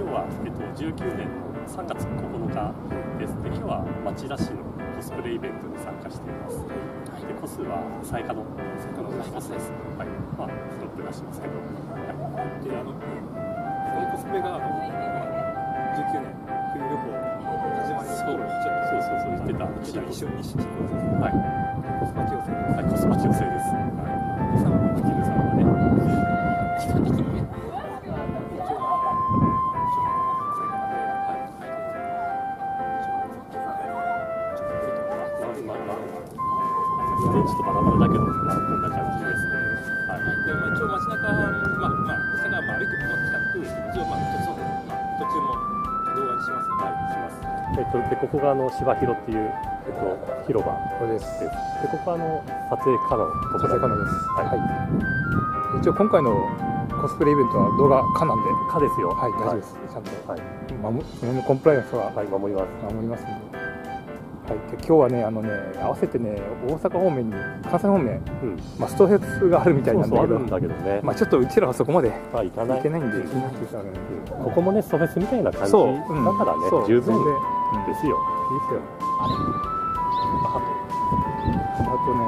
今日は、えっと、19年の3月9日です。で今日は町田市のコスプレイベントに参加しています、はい、でコスは最下の最下のコスです。はい。まあフロップ出しますけど、はい、であのこのコスプレがあの19年冬旅行始まりの頃にちょっとそうそうそう言ってた一緒に一緒にはい。コスパ強制です。はいコスパ強制です。はい。さんキルさんはね。時間的えっと、で、ここがあの芝広っていう、えっと、広場。これです。で、ここはあの撮影可能。撮影可能です。はい。はい、一応、今回のコスプレイベントは動画可なんで。可ですよ。はい、大丈夫です。ちゃんと。はい。守、そのコンプライアンスは。はい、守ります。守りますんで。はい、で今日はねあのね合わせてね大阪方面に関西方面、うん、まあ、ストレスがあるみたいなんだけどだけど、ね、まあ、ちょっとうちらはそこまで行かないけないんで、うん、ここもねストレスみたいな感じだからね、十分ですよ。いいですよ。あハトハトね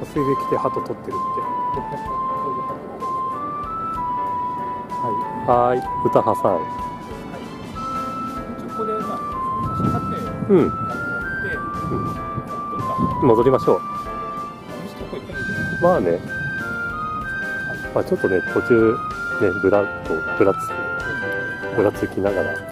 湖水で来てハト取ってるって。はい。はい。歌羽さい、ここでまあうん、うん、戻りましょう。まあね、まあ、ちょっとね途中ねぶらっとぶらつぶらつきながら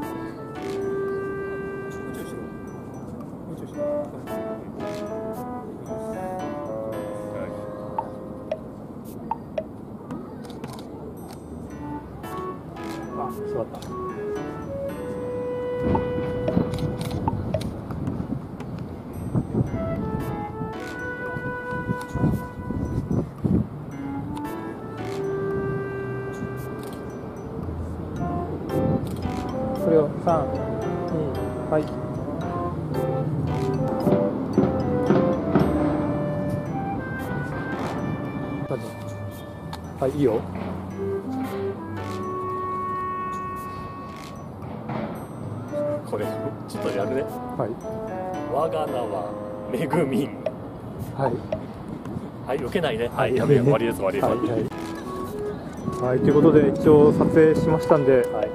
三、二、はい。はいいいよ。これちょっとやるね。はい。我が名はめぐみん。はい。はい受けないね。はい。やべえ終わりです終わりです、はい、はい、ということで一応撮影しましたんで、はい、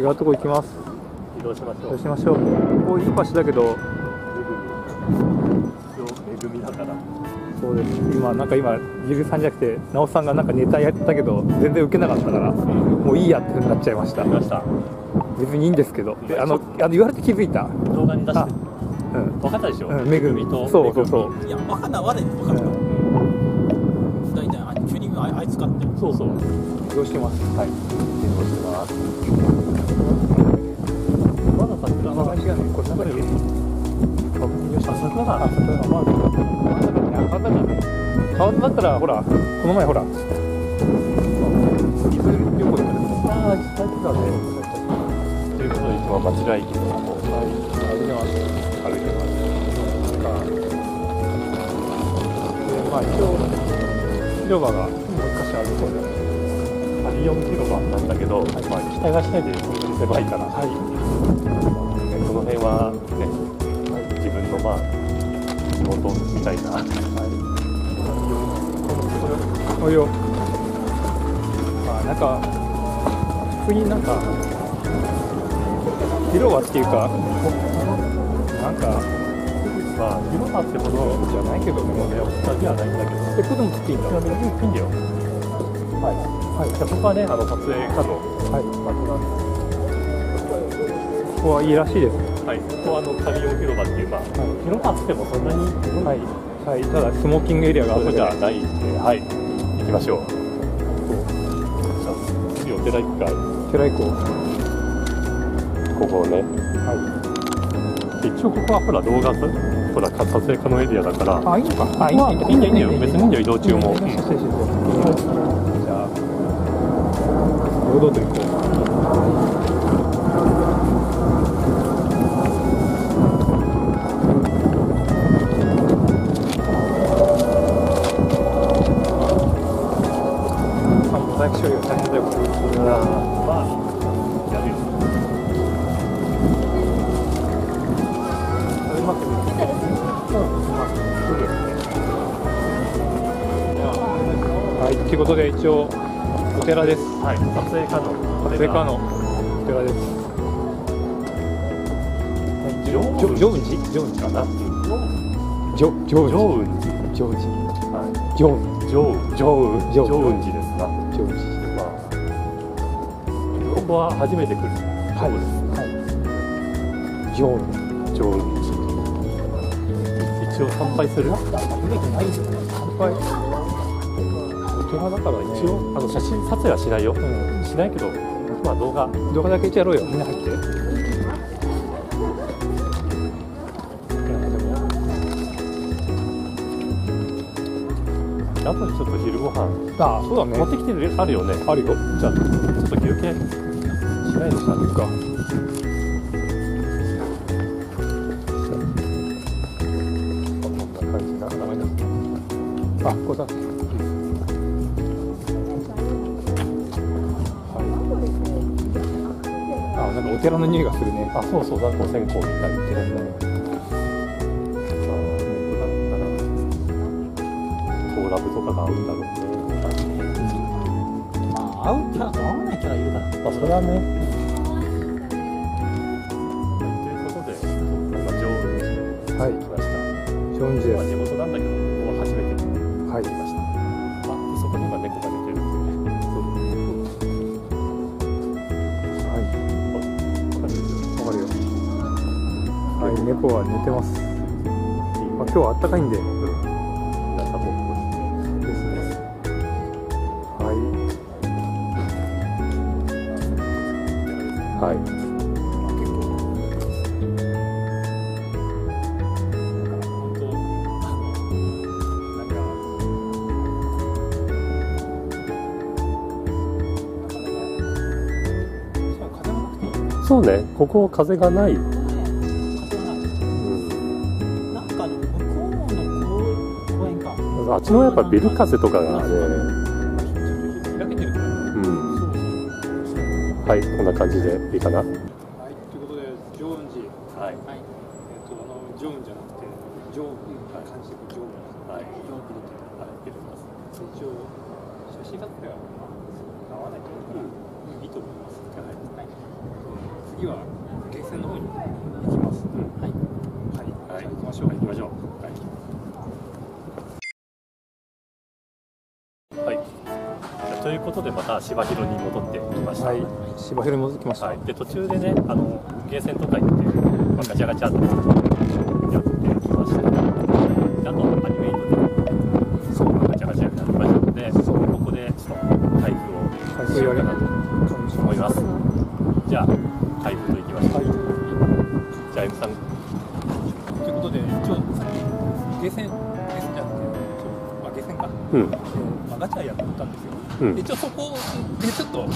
違うとこ行きます移動しましょう。移動しましょう。ここいい場所だけど。めぐみだから。そうです。今なんか今ジルさんじゃなくて直さんがなんかネタやったけど全然受けなかったから、うん、もういいやってなっちゃいました。ました。別にいいんですけど。あのあの言われて気づいた。動画に出して。うん、分かったでしょ、うん、めぐみとそうそうそう。いや分かんない我分かる、うん、大体あチューニングああいつかって。そうそう。移動してます。はい。移動してます。まだ桜の話がねこれ流れるあ桜だあ桜だまだ川だね川だったらほらこの前ほら水旅行行ったああ行ったねまあ、町田駅の方、はい、歩いてます。歩いてます。なんか、でまあ、一応、広場がもう一箇所あるそうで、ハリオン広場なんだけど、はい、まあ、期待がしないで本当に狭いか。ら、はい、辺はね、はい、自分のまあ、地元みたいな。はい。およ。まあ、なんか、普通になんか、広場っていうかなんかまあ広場ってほどじゃないけどねもうね大きではないんだけど。えここでもだいいんだ？よ。はい、はい、じゃあここはねあの撮影可能。はい。場所なんですここはいいらしいです。はい。ここはあのカビオ広場っていうか、はい、広場ってもそんなにはい。はい、ただスモーキングエリアがあるじゃないんで、はい、行きましょう。じゃあ、次お寺行くか。寺行こう。ここね。はい。一応ここはほら動画ほら撮影可能エリアだから。あいいのか。あいいまあいいんだよ。いいんだ。よ別にいいんだよ。移動中も、うん。じゃあ。堂々と行こうとが活躍するそれはまあやるよはい、ということで一応お寺です。はい、撮影可能。撮影可能。お寺です。ジョジョージ？ジョージかな？ジョジョージ。ジョージ。ジョージ。ジョージ。ジョージ。ジョージですか？ジョージ。こは初めて来る。はい。はい。上雲寺上雲寺一応参拝する乾杯お寺だから一応あの写真撮影はしない。ようんしない。けどまあ動画動画だけやろうよみんな入ってい。やでもあとでちょっと昼ご飯あそうだね持ってきてるあるよねあるよじゃあちょっと休憩しないのか行くかこんな感じなあここだ。はいあなんかお寺の匂いがするね。あそうそうなんかお線香みたいに寺のトーラブとかが合うんだろうねまあ合うキャラと合わないキャラいるからまあそれはねはい。に来ました、上雲寺まあ、で地元なんだけどここは初めてすはい。来ましたあでそこに今猫が寝てるはい。わかるわかるよはい。猫は寝てます、まあ、今日は暖かいんでそうね。ここ風がない、うん、なんか向こうの公公園か。あっちのやっぱビル風とかがね。うん。はいこんな感じでいいかなはいはい、ということで、上雲寺、はいえっと、あの、上雲じゃなくて、上雲、漢字で上雲。はい上雲って入れます一応、写真撮影は合わないと思うから、いいと思います。はい。次は、ゲーセンの方に行きます。はい。はい。はいじゃあ行きましょう。行きましょうはい、はい、ということでまた芝広に戻ってきましたはい。芝広に戻ってきました。はい、で途中でねあのゲーセンとか行って、まあ、ガチャガチャっとやってきましたであとアニメイトでそうガチャガチャになりましたのでここでちょっと開封を開封やりしようかなとうん。まあ、ガチャやったんですよ。うん。一応そこでちょっと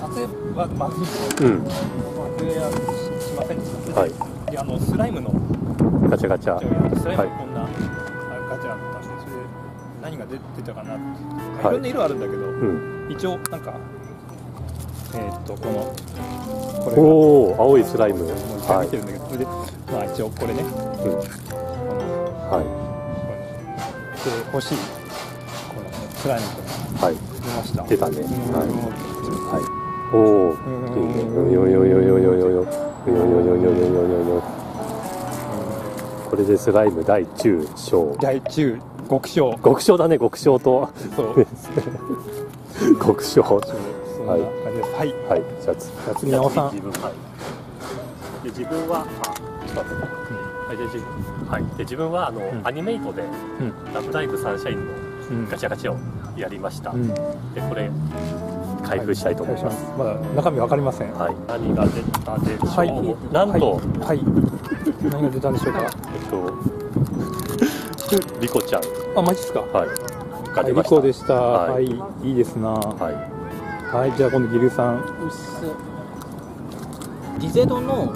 撮影はまずいけど、うん。撮影はししませんでした。はい。であのスライムのガチャガチャ。スライムはい。のこんな、あガチャあったんで、それで何が出てたかなって、はい。い、ろんな色あるんだけど、うん。一応なんか、えーっとこのこれが青いスライム。もう一回はい見てるんだけど、それでまあ一応これね、うん。このはで欲しいスライムとかいはい。出ました。出たねうんはいはい。おおうんよよよよよよよよよよよよよよよよ。これでスライム大中小大中極小極小だね極小と。そう。極小そうそんな感じです。はい。はいじゃあ次直さん。自分はい。で自分はあちょっと待ってはい。で自分はいで自分はあの、ん。アニメイトでうん「ラブライブサンシャイン」のうんガチャガチャをやりました、うん。でこれ開封したいと思います、まだ中身わかりません。はい、何が出たでしょう、はい。なんと、はい、はい。何が出たんでしょうか？とリコちゃん。あマジっすか？はい。が出リましでした。ははい。い、い、いですな。ははい。いじゃあ今度ギルさん。うっすリゼドの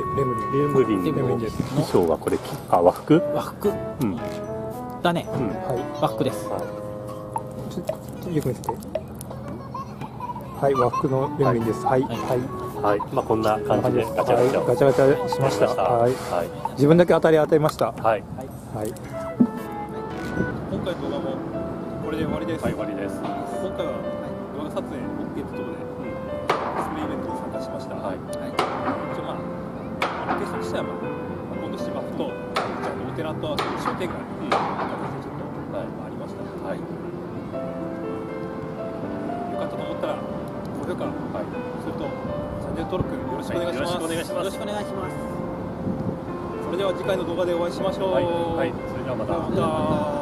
レレムリン。レムリンレムリンの衣装はこれあ和服？和服。うん。だね。うん。はい。和服です。はちょちょよく見せて。はい和服のレムリンです。はい。はい。はい。い、はい、まあこんな感じでガチャガチャ。をはい。ガチャガチャしました。はい。は自分だけ当たり当たりました。いはい。はい。今回の動画もこれで終わりです。はい終わりです。今回は動画撮影 OK ってところでケーションとしては、まあ、今度芝生とじゃあお寺と商店街うんの形でちょっと、はいまあ、ありました。はい。よかったと思ったら高評価、はい、それとチャンネル登録よろしくお願いします、はいよろしくお願いします。よろしくお願いします。それでは次回の動画でお会いしましょう。はい、はい、それではまた。また